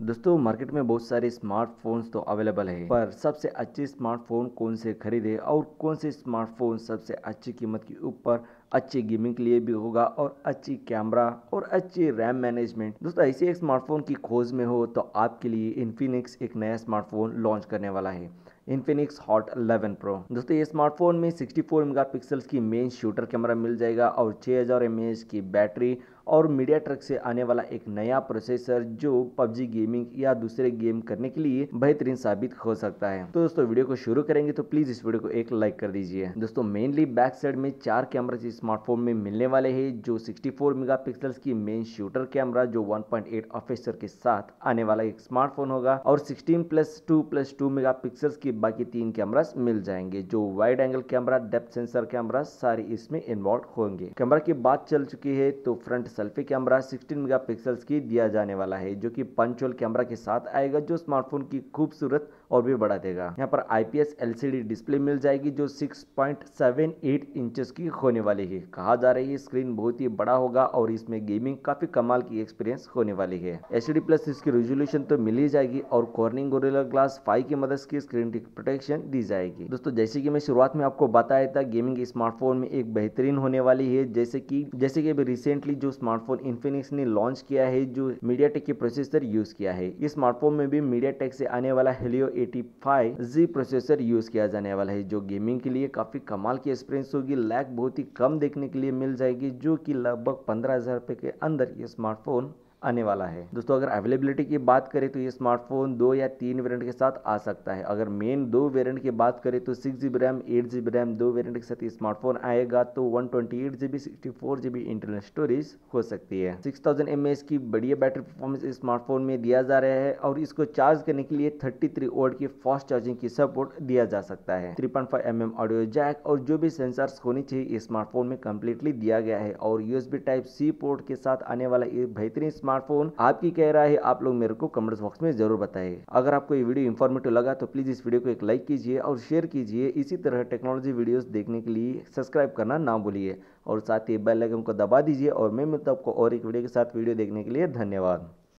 दोस्तों, मार्केट में बहुत सारे स्मार्टफोन्स तो अवेलेबल है, पर सबसे अच्छे स्मार्टफ़ोन कौन से खरीदे और कौन से स्मार्टफ़ोन सबसे अच्छी कीमत के की ऊपर अच्छी गेमिंग के लिए भी होगा और अच्छी कैमरा और अच्छी रैम मैनेजमेंट दोस्तों, ऐसे एक स्मार्टफ़ोन की खोज में हो तो आपके लिए इन्फिनिक्स एक नया स्मार्टफ़ोन लॉन्च करने वाला है इन्फिनिक्स हॉट 11 प्रो दोस्तों, ये स्मार्टफ़ोन में 64 मेगापिक्सल्स की मेन शूटर कैमरा मिल जाएगा और 6000 हज़ार की बैटरी और मीडिया ट्रक से आने वाला एक नया प्रोसेसर जो पबजी गेमिंग या दूसरे गेम करने के लिए बेहतरीन साबित हो सकता है। तो दोस्तों, वीडियो को शुरू करेंगे तो प्लीज़ इस वीडियो को एक लाइक कर दीजिए। दोस्तों मेनली बैक साइड में चार कैमरा स्मार्टफ़ोन में मिलने वाले है, जो 64 मेगापिक्सल्स की मेन शूटर कैमरा जो 1.8 ऑफिसर के साथ आने वाला एक स्मार्टफ़ोन होगा, और 16 plus two plus two mega की बाकी तीन कैमरा मिल जाएँगे, जो wide angle camera depth sensor camera सारे इसमें इन्वॉल्व होंगे। कैमरा की बात चल चुकी है तो फ्रंट सेल्फी कैमरा 16 मेगापिक्सल्स की दिया जाने वाला है, जो कि पंचुअल कैमरा के साथ आएगा, जो स्मार्टफ़ोन की खूबसूरत और भी बढ़ा देगा। यहाँ पर आईपीएस एलसीडी डिस्प्ले मिल जाएगी, जो 6.78 इंचेस की होने वाली है। कहा जा रही है स्क्रीन बहुत ही बड़ा होगा और इसमें गेमिंग काफ़ी कमाल की एक्सपीरियंस होने वाली है। एच प्लस इसकी रेजोल्यूशन तो मिल ही जाएगी और कॉर्निंग गोरिल्ला ग्लास फाइव की मदद की स्क्रीन प्रोटेक्शन दी जाएगी। दोस्तों, जैसे की मैं शुरुआत में आपको बताया था गेमिंग स्मार्टफ़ोन में एक बेहतरीन होने वाली है, जैसे की जैसे की रिसेंटली जो स्मार्टफ़ोन इन्फिनिक्स ने लॉन्च किया है, जो मीडिया के प्रोसेसर यूज़ किया है। इस स्मार्टफ़ोन में भी मीडिया टेक से आने वाला हेलियो 85 जी प्रोसेसर यूज़ किया जाने वाला है, जो गेमिंग के लिए काफ़ी कमाल की एक्सपीरियंस होगी। लैग बहुत ही कम देखने के लिए मिल जाएगी, जो की लगभग पंद्रह हज़ार के अंदर ये स्मार्टफ़ोन आने वाला है। दोस्तों, अगर अवेलेबिलिटी की बात करें तो ये स्मार्टफ़ोन दो या तीन वेरिएंट के साथ आ सकता है। अगर मेन दो वेरिएंट की बात करें तो six GB RAM eight GB RAM दो वेरिएंट के साथ ये स्मार्टफ़ोन आएगा तो one twenty eight GB sixty four GB internal storage हो सकती है। सिक्स थाउज़ेंड एम की बढ़िया बैटरी परफॉर्मेंस स्मार्टफ़ोन में दिया जा रहा है और इसको चार्ज करने के लिए थर्टी थ्री ओड की फास्ट चार्जिंग की सपोर्ट दिया जा सकता है। Three point five M M audio jack और जो भी सेंसर्स होनी चाहिए स्मार्टफ़ोन में कम्प्लीटली दिया गया है और यूएसबी टाइप सी पोर्ट के साथ आने वाला बेहतरीन स्मार्टफ़ोन आपकी कह रहा है, आप लोग मेरे को कमेंट्स बॉक्स में ज़रूर बताएँ अगर आपको ये वीडियो इन्फॉर्मेटिव लगा तो प्लीज़ इस वीडियो को एक लाइक कीजिए और शेयर कीजिए। इसी तरह टेक्नोलॉजी वीडियो देखने के लिए सब्सक्राइब करना ना भूलिए। और साथ ही बेल आइकन को दबा दीजिए और मैं मिलता आपको और एक वीडियो के साथ। वीडियो देखने के लिए धन्यवाद।